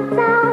inside.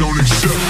Yeah.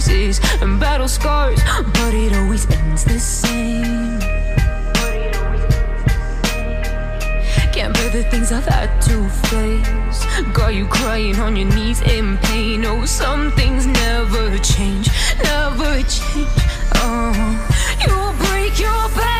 bruises and battle scars, but it always ends the same. Can't bear the things I've had to face. Got you crying on your knees in pain. Oh, some things never change, never change. Oh, you break your back